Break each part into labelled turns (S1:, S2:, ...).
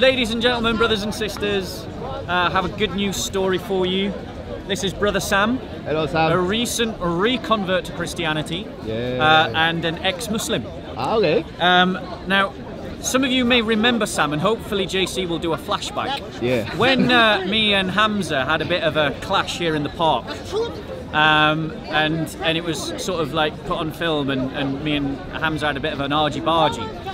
S1: Ladies and gentlemen, brothers and sisters, uh, have a good news story for you. This is Brother Sam,
S2: Hello,
S1: a recent reconvert to Christianity
S2: Yeah.
S1: uh, and an ex-Muslim.
S2: Ah, okay.
S1: Um, now, some of you may remember Sam, and hopefully JC will do a flashback.
S2: Yeah.
S1: When uh, me and Hamza had a bit of a clash here in the park, um, and and it was sort of like put on film, and, and me and Hamza had a bit of an argy bargy.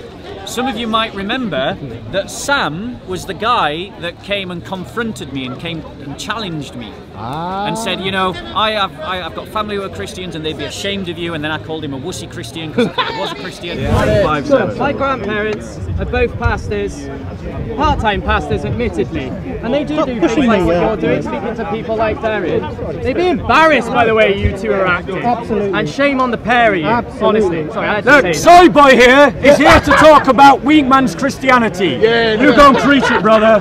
S1: Some of you might remember that Sam was the guy that came and confronted me and came and challenged me
S2: Ah.
S1: and said, you know, I have I, have got family who are Christians and they'd be ashamed of you. And then I called him a wussy Christian because I was a Christian.
S3: My grandparents are both pastors, part-time pastors, admittedly, and they do do things like what you're doing, speaking to people like Darian. They'd be embarrassed by the way you two are acting. Absolutely. And shame on the pair of you, honestly. Sorry, I had to
S4: Look,
S3: say that.
S4: Soy Boy here is here to talk about weak man's Christianity. Yeah, you go and preach it, brother.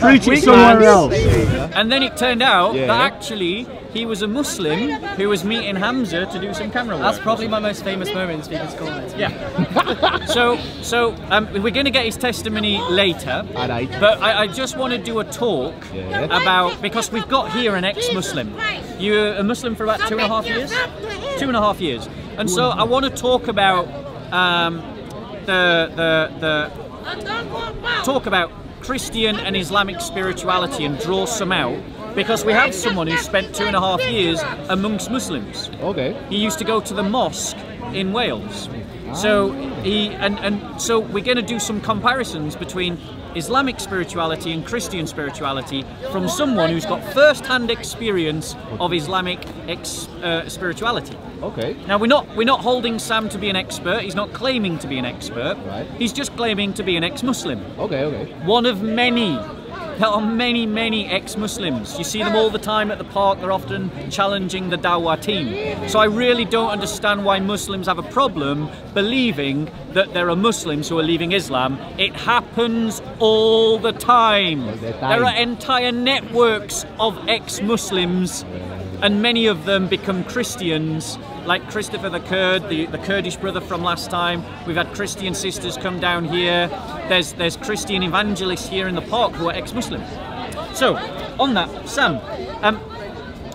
S4: Preach it somewhere
S3: man's.
S4: else.
S1: And then it turned out
S2: Yeah.
S1: that actually he was a Muslim who was meeting Hamza to do some camera work.
S3: That's probably my most famous moment in Speaker's Corner.
S1: Yeah. so, so um, we're going to get his testimony later.
S2: Alright.
S1: But I, I just want to do a talk
S2: Yeah.
S1: about because we've got here an ex-Muslim. You're a Muslim for about two and a half years. Two and a half years. And so I want to talk about um, the the the talk about Christian and Islamic spirituality and draw some out because we have someone who spent two and a half years amongst Muslims.
S2: Okay.
S1: He used to go to the mosque in Wales. So he and, and so we're going to do some comparisons between Islamic spirituality and Christian spirituality from someone who's got first-hand experience of Islamic ex, uh, spirituality.
S2: Okay.
S1: Now we're not we're not holding Sam to be an expert. He's not claiming to be an expert.
S2: Right.
S1: He's just claiming to be an ex-Muslim
S2: Okay. Okay.
S1: one of many. There are many, many ex-Muslims. You see them all the time at the park. They're often challenging the Dawah team. So I really don't understand why Muslims have a problem believing that there are Muslims who are leaving Islam. It happens all the time.
S2: the time.
S1: There are entire networks of ex-Muslims, and many of them become Christians. Like Christopher the Kurd, the, the Kurdish brother from last time. We've had Christian sisters come down here. There's there's Christian evangelists here in the park who are ex-Muslim. So, on that, Sam, um,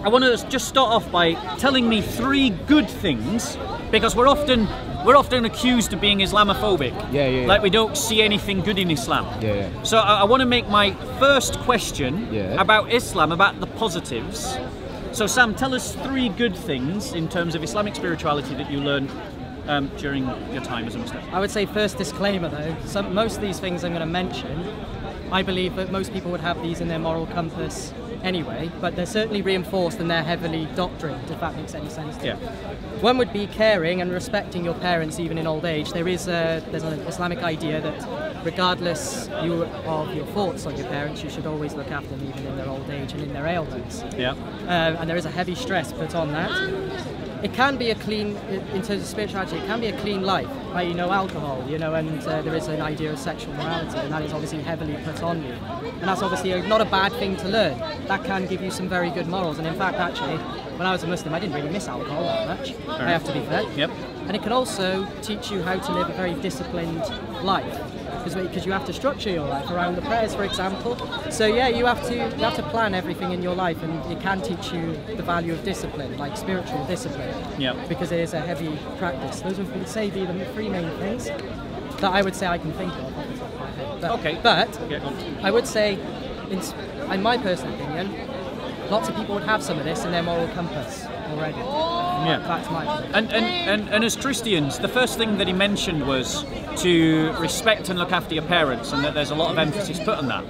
S1: I want to just start off by telling me three good things because we're often we're often accused of being Islamophobic.
S2: Yeah, yeah, yeah.
S1: Like we don't see anything good in Islam.
S2: Yeah, yeah.
S1: So I, I want to make my first question
S2: Yeah.
S1: about Islam, about the positives. So Sam, tell us three good things in terms of Islamic spirituality that you learned um, during your time as a Muslim.
S3: I would say first disclaimer though, some, most of these things I'm going to mention, I believe that most people would have these in their moral compass anyway, but they're certainly reinforced and they're heavily doctrined, if that makes any sense to you.
S1: Yeah.
S3: One would be caring and respecting your parents even in old age. There is a, there's an Islamic idea that regardless you, of your thoughts on your parents, you should always look after them even in their old age and in their ailments
S1: Yeah.
S3: uh, and there is a heavy stress put on that. It can be a clean, in terms of spirituality, it can be a clean life, i.e. no alcohol, you know, and uh, there is an idea of sexual morality, and that is obviously heavily put on you. And that's obviously not a bad thing to learn. That can give you some very good morals, and in fact, actually, when I was a Muslim, I didn't really miss alcohol that much, I have to be fair.
S1: Yep.
S3: And it can also teach you how to live a very disciplined life. Because because you have to structure your life around the prayers, for example. So yeah, you have to you have to plan everything in your life, and it can teach you the value of discipline, like spiritual discipline.
S1: Yeah.
S3: Because it is a heavy practice. Those would say be the three main things that I would say I can think of off the top of my head. But,
S1: Okay.
S3: But
S1: Yeah.
S3: I would say, in, in my personal opinion, lots of people would have some of this in their moral compass already.
S1: Yeah.
S3: That's my opinion.
S1: And, and, and, and as Christians, the first thing that he mentioned was to respect and look after your parents, and that there's a lot of emphasis put on that.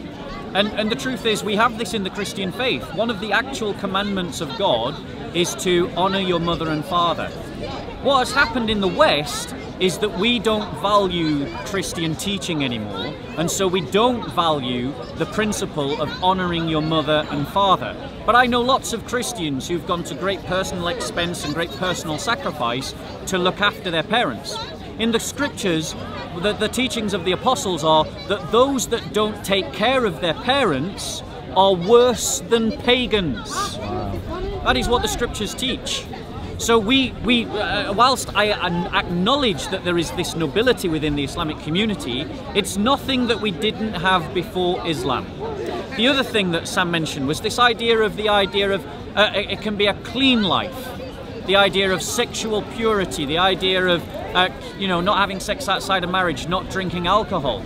S1: And, and the truth is, we have this in the Christian faith. One of the actual commandments of God is to honour your mother and father. What has happened in the West is that we don't value Christian teaching anymore, and so we don't value the principle of honouring your mother and father. But I know lots of Christians who've gone to great personal expense and great personal sacrifice to look after their parents. In the scriptures, the, the teachings of the apostles are that those that don't take care of their parents are worse than pagans. That is what the scriptures teach. So we, we uh, whilst I acknowledge that there is this nobility within the Islamic community, it's nothing that we didn't have before Islam. The other thing that Sam mentioned was this idea of the idea of uh, it can be a clean life, the idea of sexual purity, the idea of uh, you know not having sex outside of marriage, not drinking alcohol.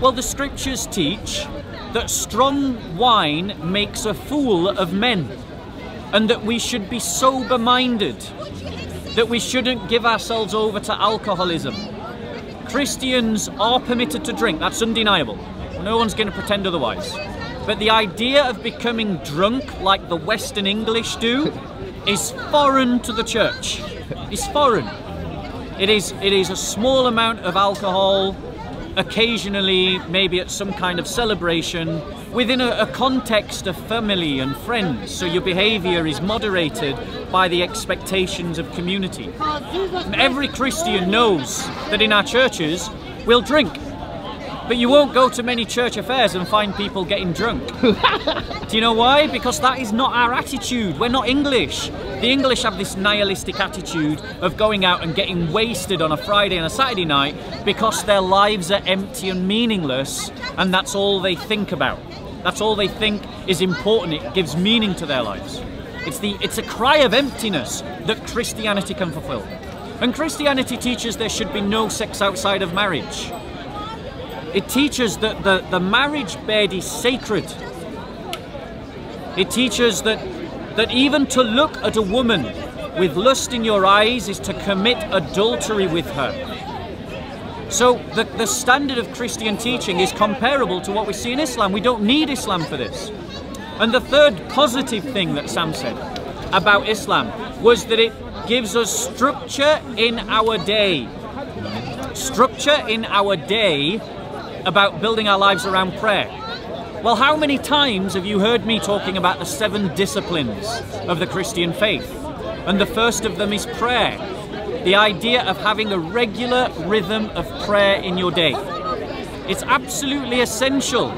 S1: Well, the scriptures teach that strong wine makes a fool of men and that we should be sober minded, that we shouldn't give ourselves over to alcoholism. Christians are permitted to drink, that's undeniable. No one's going to pretend otherwise. But the idea of becoming drunk like the Western English do is foreign to the church. It's foreign. It is, it is a small amount of alcohol, occasionally, maybe at some kind of celebration, within a, a, context of family and friends, so your behaviour is moderated by the expectations of community. Every Christian knows that in our churches we'll drink, but you won't go to many church affairs and find people getting drunk. Do you know why? Because that is not our attitude. We're not English. The English have this nihilistic attitude of going out and getting wasted on a Friday and a Saturday night because their lives are empty and meaningless, and that's all they think about. That's all they think is important. It gives meaning to their lives. It's, the, it's a cry of emptiness that Christianity can fulfill. And Christianity teaches there should be no sex outside of marriage. It teaches that the, the marriage bed is sacred. It teaches that, that even to look at a woman with lust in your eyes is to commit adultery with her. So the, the standard of Christian teaching is comparable to what we see in Islam. We don't need Islam for this. And the third positive thing that Sam said about Islam was that it gives us structure in our day. Structure in our day about building our lives around prayer. Well, how many times have you heard me talking about the seven disciplines of the Christian faith? And the first of them is prayer the idea of having a regular rhythm of prayer in your day. It's absolutely essential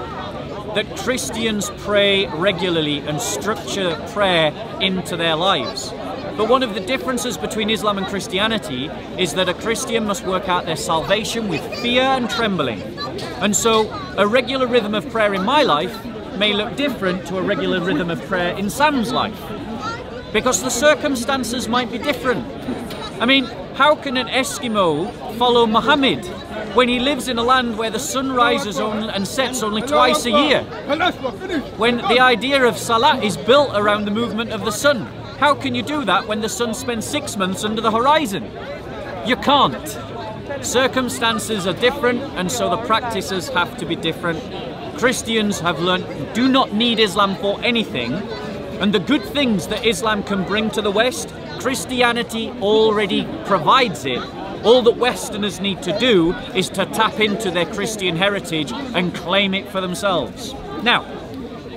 S1: that Christians pray regularly and structure prayer into their lives. But one of the differences between Islam and Christianity is that a Christian must work out their salvation with fear and trembling. And so a regular rhythm of prayer in my life may look different to a regular rhythm of prayer in Sam's life. Because the circumstances might be different. I mean, how can an Eskimo follow Muhammad when he lives in a land where the sun rises and sets only twice a year? When the idea of Salah is built around the movement of the sun. How can you do that when the sun spends six months under the horizon? You can't. Circumstances are different and so the practices have to be different. Christians have learned do not need Islam for anything and the good things that Islam can bring to the West Christianity already provides it. All that Westerners need to do is to tap into their Christian heritage and claim it for themselves. Now,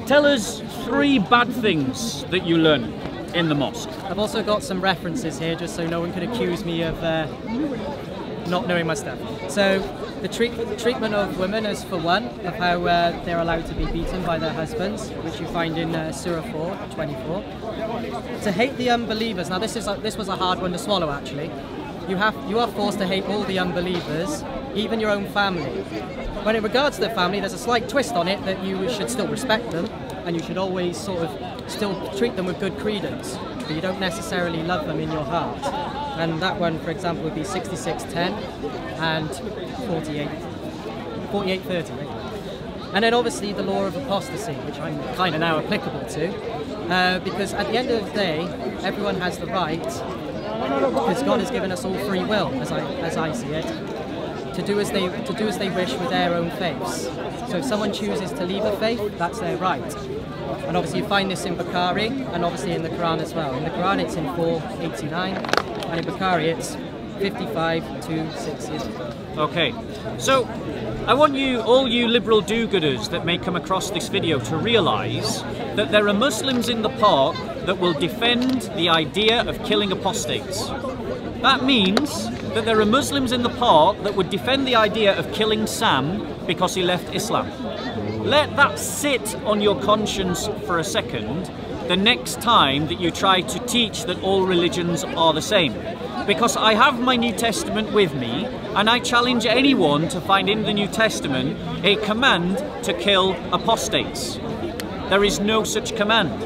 S1: tell us three bad things that you learn in the mosque.
S3: I've also got some references here just so no one could accuse me of uh, not knowing my stuff. So the, treat, treatment of women is for one, of how uh, they're allowed to be beaten by their husbands, which you find in uh, Surah 4, 24. To hate the unbelievers. Now this is a, this was a hard one to swallow actually. You have you are forced to hate all the unbelievers, even your own family. When it regards the family, there's a slight twist on it that you should still respect them, and you should always sort of still treat them with good credence, but you don't necessarily love them in your heart. And that one, for example, would be 6610 and 48, 4830. And then obviously the law of apostasy, which I'm kind of now applicable to, uh, because at the end of the day, everyone has the right, because God has given us all free will, as I, as I see it, to do as they to do as they wish with their own faiths. So if someone chooses to leave a faith, that's their right. And obviously you find this in Bukhari and obviously in the Quran as well. In the Quran it's in 489 it's 55 to 60.
S1: Okay, so I want you, all you liberal do-gooders that may come across this video to realise that there are Muslims in the park that will defend the idea of killing apostates. That means that there are Muslims in the park that would defend the idea of killing Sam because he left Islam. Let that sit on your conscience for a second the next time that you try to teach that all religions are the same. Because I have my New Testament with me, and I challenge anyone to find in the New Testament a command to kill apostates. There is no such command.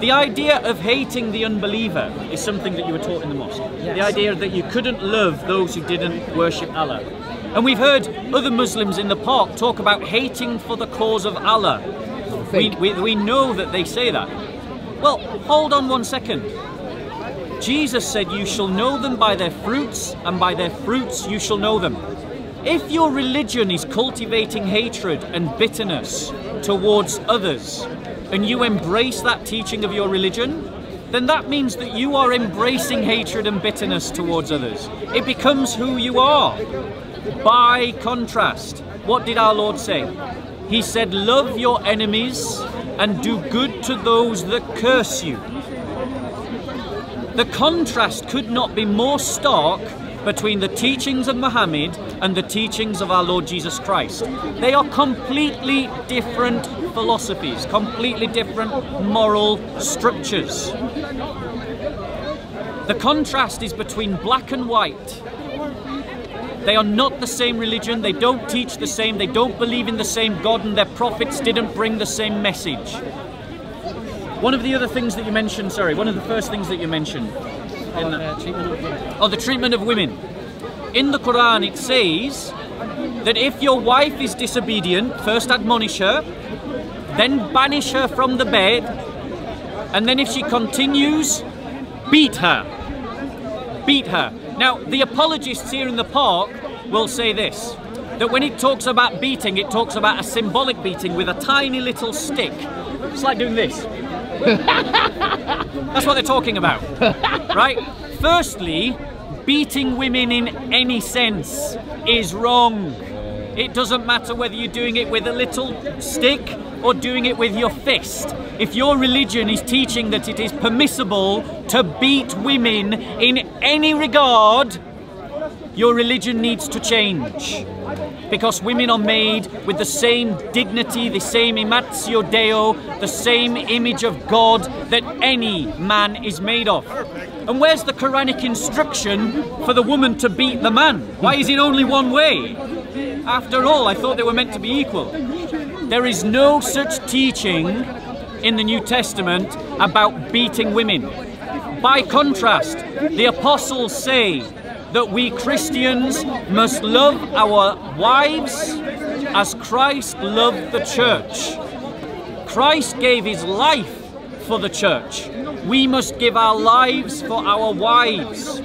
S1: The idea of hating the unbeliever is something that you were taught in the mosque.
S3: Yes.
S1: The idea that you couldn't love those who didn't worship Allah. And we've heard other Muslims in the park talk about hating for the cause of Allah. We, we, we know that they say that. Well, hold on one second. Jesus said, You shall know them by their fruits, and by their fruits you shall know them. If your religion is cultivating hatred and bitterness towards others, and you embrace that teaching of your religion, then that means that you are embracing hatred and bitterness towards others. It becomes who you are. By contrast, what did our Lord say? He said, Love your enemies and do good to those that curse you. The contrast could not be more stark between the teachings of Muhammad and the teachings of our Lord Jesus Christ. They are completely different philosophies, completely different moral structures. The contrast is between black and white. They are not the same religion, they don't teach the same, they don't believe in the same God, and their prophets didn't bring the same message. One of the other things that you mentioned, sorry, one of the first things that you mentioned
S3: On uh, treatment of
S1: or the treatment of women. In the Quran, it says that if your wife is disobedient, first admonish her, then banish her from the bed, and then if she continues, beat her. Beat her. Now, the apologists here in the park will say this that when it talks about beating, it talks about a symbolic beating with a tiny little stick. It's like doing this. That's what they're talking about, right? Firstly, beating women in any sense is wrong. It doesn't matter whether you're doing it with a little stick or doing it with your fist. If your religion is teaching that it is permissible to beat women in any regard, your religion needs to change. Because women are made with the same dignity, the same imago Dei, the same image of God that any man is made of. And where's the Quranic instruction for the woman to beat the man? Why is it only one way? After all, I thought they were meant to be equal. There is no such teaching in the New Testament about beating women. By contrast, the apostles say that we Christians must love our wives as Christ loved the church. Christ gave his life for the church. We must give our lives for our wives.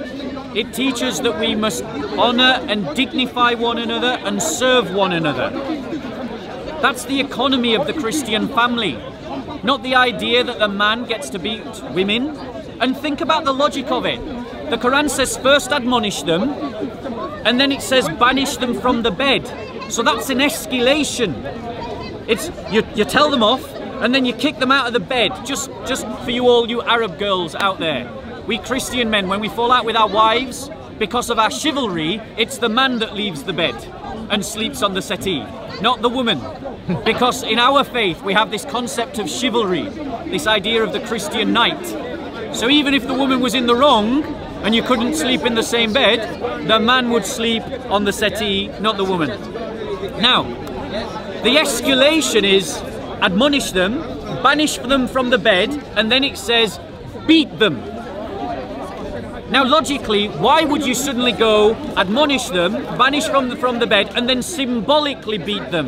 S1: It teaches that we must honour and dignify one another and serve one another. That's the economy of the Christian family, not the idea that the man gets to beat women. And think about the logic of it. The Quran says first admonish them, and then it says banish them from the bed. So that's an escalation. It's you, you tell them off, and then you kick them out of the bed. Just just for you all you Arab girls out there. We Christian men, when we fall out with our wives, because of our chivalry, it's the man that leaves the bed and sleeps on the settee, not the woman. Because in our faith we have this concept of chivalry, this idea of the Christian knight. So even if the woman was in the wrong and you couldn't sleep in the same bed, the man would sleep on the settee, not the woman. Now, the escalation is admonish them, banish them from the bed, and then it says beat them. Now, logically, why would you suddenly go admonish them, banish from the, from the bed, and then symbolically beat them?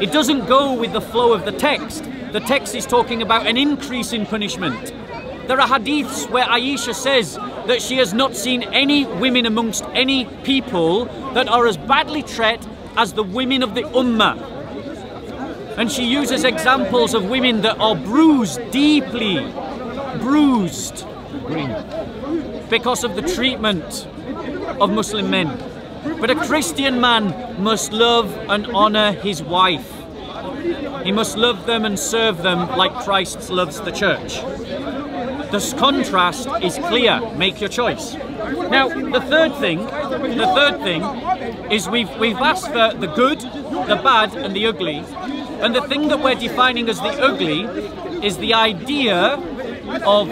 S1: It doesn't go with the flow of the text. The text is talking about an increase in punishment. There are hadiths where Aisha says that she has not seen any women amongst any people that are as badly treated as the women of the Ummah. And she uses examples of women that are bruised deeply, bruised because of the treatment of Muslim men. But a Christian man must love and honour his wife. He must love them and serve them like Christ loves the church. This contrast is clear. Make your choice. Now, the third thing, the third thing is we've we've asked for the good, the bad, and the ugly. And the thing that we're defining as the ugly is the idea of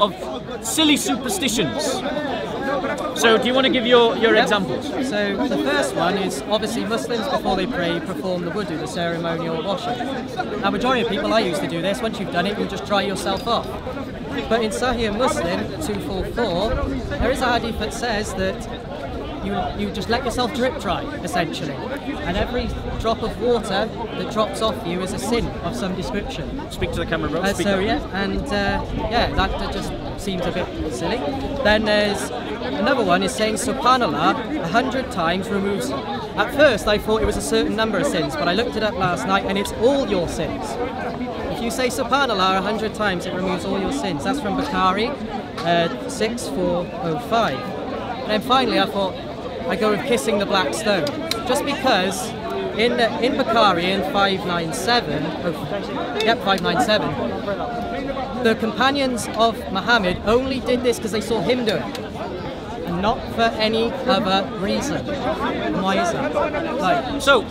S1: of silly superstitions. So, do you want to give your, your
S3: Yep.
S1: examples?
S3: So the first one is obviously Muslims before they pray perform the wudu, the ceremonial washing. Now majority of people I used to do this. Once you've done it, you'll just dry yourself off. But in Sahih Muslim 244, there is a hadith that says that you you just let yourself drip dry essentially, and every drop of water that drops off you is a sin of some description.
S1: Speak to the camera, bro.
S3: Uh, so yeah, and uh, yeah, that, that just seems a bit silly. Then there's another one is saying Subhanallah a hundred times removes. At first, I thought it was a certain number of sins, but I looked it up last night, and it's all your sins. If you say Subhanallah a hundred times, it removes all your sins. That's from Bukhari, uh, six four oh five. And then finally, I thought I go with kissing the black stone, just because in in Bukhari in 597, oh, yep 597, the companions of Muhammad only did this because they saw him do it, and not for any other reason. Why is that? Like,
S1: So,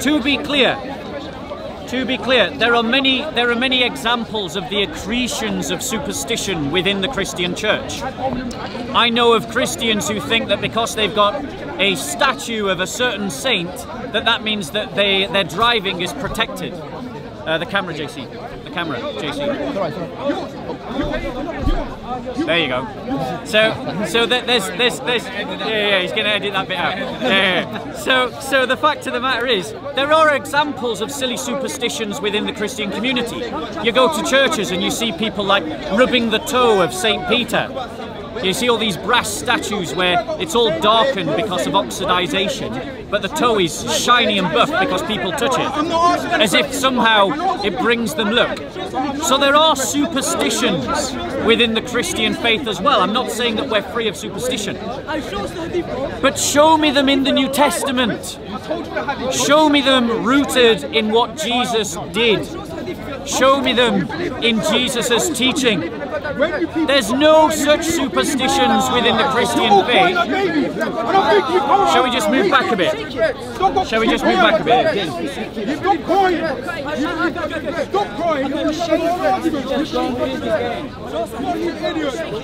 S1: to be clear, to be clear, there are many there are many examples of the accretions of superstition within the Christian church. I know of Christians who think that because they've got a statue of a certain saint, that that means that they their driving is protected. Uh, the camera, JC. Camera, JC. There you go. So, so that there's, there's, there's, yeah, yeah, he's going to edit that bit out. Yeah. So, so the fact of the matter is, there are examples of silly superstitions within the Christian community. You go to churches and you see people like rubbing the toe of Saint Peter. You see all these brass statues where it's all darkened because of oxidization, but the toe is shiny and buff because people touch it, as if somehow it brings them luck. So there are superstitions within the Christian faith as well. I'm not saying that we're free of superstition, but show me them in the New Testament. Show me them rooted in what Jesus did. Show me them in Jesus' teaching. There's no such superstitions within the Christian faith. Shall we just move back a bit? Shall we just move back a bit?
S2: Stop crying! Stop crying!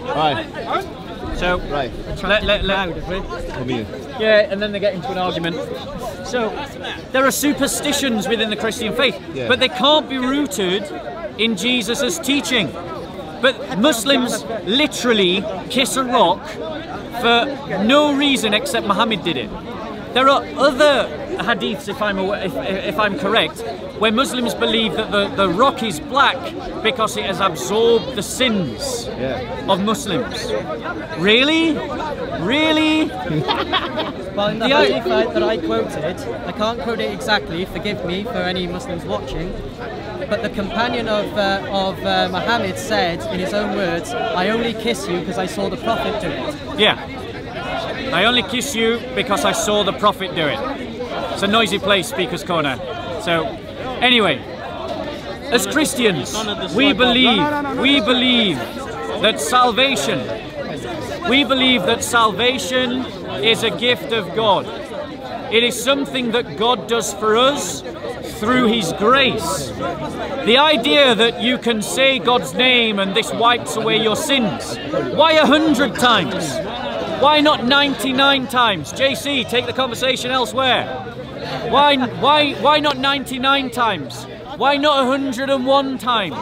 S5: Right,
S1: So,
S5: right.
S1: let, let, let,
S5: Come here.
S1: Yeah, and then they get into an argument. So there are superstitions within the Christian faith,
S5: Yeah.
S1: but they can't be rooted in Jesus' teaching. But Muslims literally kiss a rock for no reason except Muhammad did it. There are other hadiths, if I'm awa- if, if I'm correct, where Muslims believe that the, the rock is black because it has absorbed the sins
S5: Yeah.
S1: of Muslims. Really? Really?
S3: Well, in the
S1: The i-
S3: hadith I- that I quoted, I can't quote it exactly, forgive me for any Muslims watching, but the companion of, uh, of uh, Muhammad said, in his own words, I only kiss you because I saw the Prophet do it.
S1: Yeah. I only kiss you because I saw the Prophet do it. It's a noisy place, Speaker's Corner. So, anyway, as Christians, we believe, we believe that salvation, we believe that salvation is a gift of God. It is something that God does for us through His grace. The idea that you can say God's name and this wipes away your sins. Why a hundred times? Why not 99 times? JC, take the conversation elsewhere. Why, why, why not 99 times? Why not 101 times?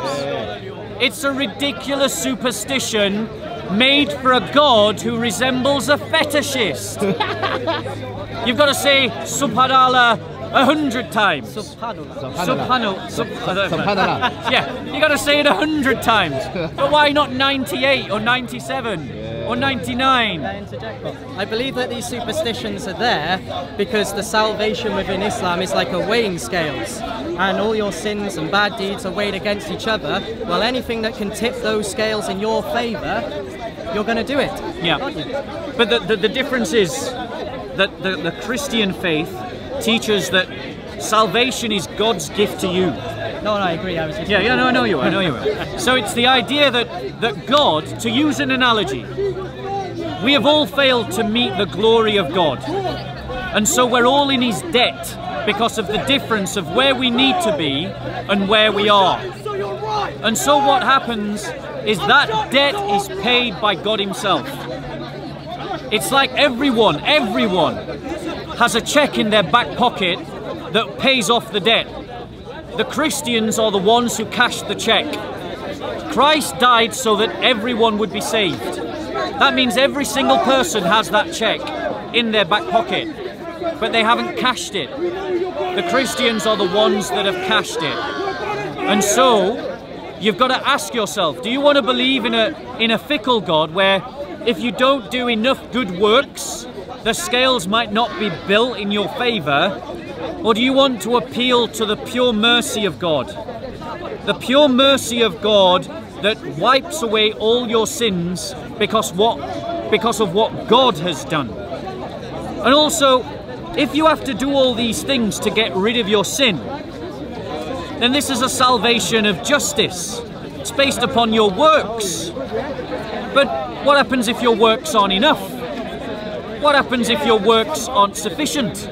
S1: It's a ridiculous superstition made for a god who resembles a fetishist. You've got to say Subhanallah a hundred times.
S3: Subhanallah.
S1: Subhanallah. Sub- I don't know.
S5: Subhanallah.
S1: Yeah, you got to say it a hundred times. But why not 98 or 97 or 99?
S3: I interject, Bob? I believe that these superstitions are there because the salvation within Islam is like a weighing scales, and all your sins and bad deeds are weighed against each other. Well, anything that can tip those scales in your favour, you're going to do it.
S1: Yeah. But the, the, the difference is that the, the Christian faith teaches that salvation is God's gift to you.
S3: No, no, I agree. I was just
S1: Yeah, yeah, no, I know you are. I know you are. So it's the idea that, that God, to use an analogy, we have all failed to meet the glory of God. And so we're all in his debt because of the difference of where we need to be and where we are. And so what happens is that debt is paid by God Himself. It's like everyone, everyone has a check in their back pocket that pays off the debt. The Christians are the ones who cashed the check. Christ died so that everyone would be saved. That means every single person has that check in their back pocket, but they haven't cashed it. The Christians are the ones that have cashed it. And so, you've got to ask yourself, do you want to believe in a in a fickle God where if you don't do enough good works, the scales might not be built in your favor? Or do you want to appeal to the pure mercy of God? The pure mercy of God that wipes away all your sins because what because of what God has done. And also, if you have to do all these things to get rid of your sin, then this is a salvation of justice. It's based upon your works. But what happens if your works aren't enough? What happens if your works aren't sufficient?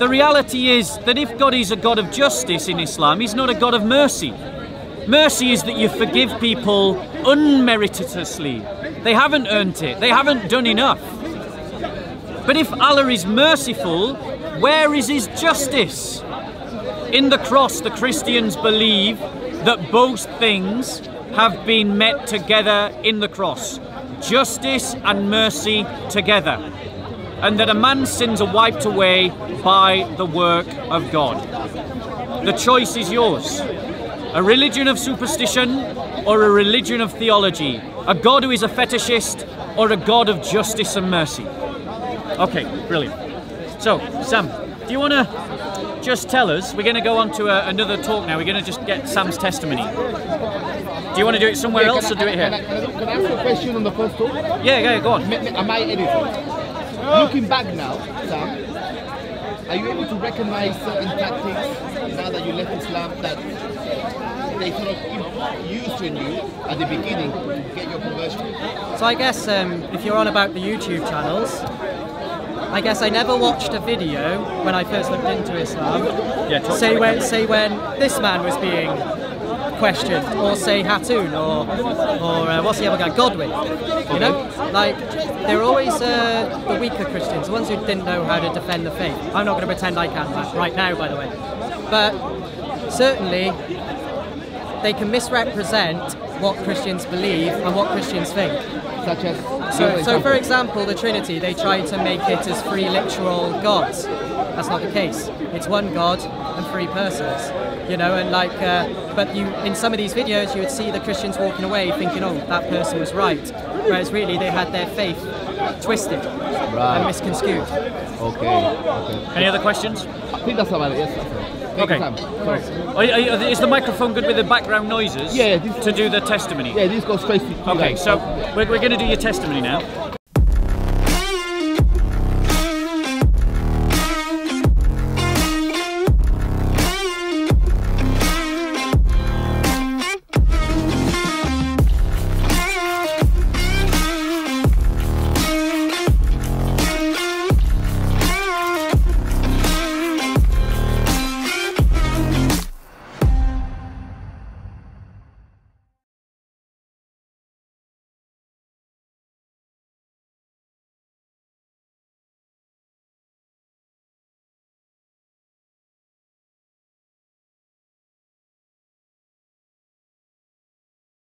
S1: The reality is that if God is a God of justice in Islam, He's not a God of mercy. Mercy is that you forgive people unmeritatiously. They haven't earned it, they haven't done enough. But if Allah is merciful, where is His justice? In the cross, the Christians believe that both things have been met together in the cross justice and mercy together, and that a man's sins are wiped away by the work of God. The choice is yours a religion of superstition or a religion of theology, a God who is a fetishist or a God of justice and mercy. Okay, brilliant. So, Sam, do you want to just tell us? We're going to go on to a, another talk now. We're going to just get Sam's testimony. Do you want to do it somewhere
S6: Yeah,
S1: else or
S6: can
S1: do it here?
S6: Can I, can I, ask a question on the first talk?
S1: Yeah, yeah, go on.
S6: Am I editing? Looking back now, Sam, are you able to recognize certain tactics now that you left Islam that they sort of used in you at the beginning to get your conversion?
S3: So I guess um, if you're on about the YouTube channels, I guess I never watched a video when I first looked into Islam.
S1: Yeah, talk
S3: say
S1: to
S3: when say when this man was being questioned, or say Hatun, or or uh, what's the other guy, Godwin. You know, like they're always uh, the weaker Christians, the ones who didn't know how to defend the faith. I'm not going to pretend I can that right now, by the way, but certainly they can misrepresent what Christians believe and what Christians think.
S6: Such as
S3: So, so for example, the Trinity, they try to make it as three literal gods. That's not the case. It's one God and three persons. You know, and like, uh, but you in some of these videos, you would see the Christians walking away thinking, "Oh, that person was right," whereas really they had their faith twisted and misconstrued.
S6: Okay, okay.
S1: Any other questions?
S6: I think that's about it. Yes, that's
S1: Okay.
S6: Sorry.
S1: Are, are, are- is the microphone good with the background noises?
S6: Yeah, this-
S1: To do the testimony.
S6: Yeah, this goes straight to
S1: Okay,
S6: guys.
S1: so we're, we're going to do your testimony now.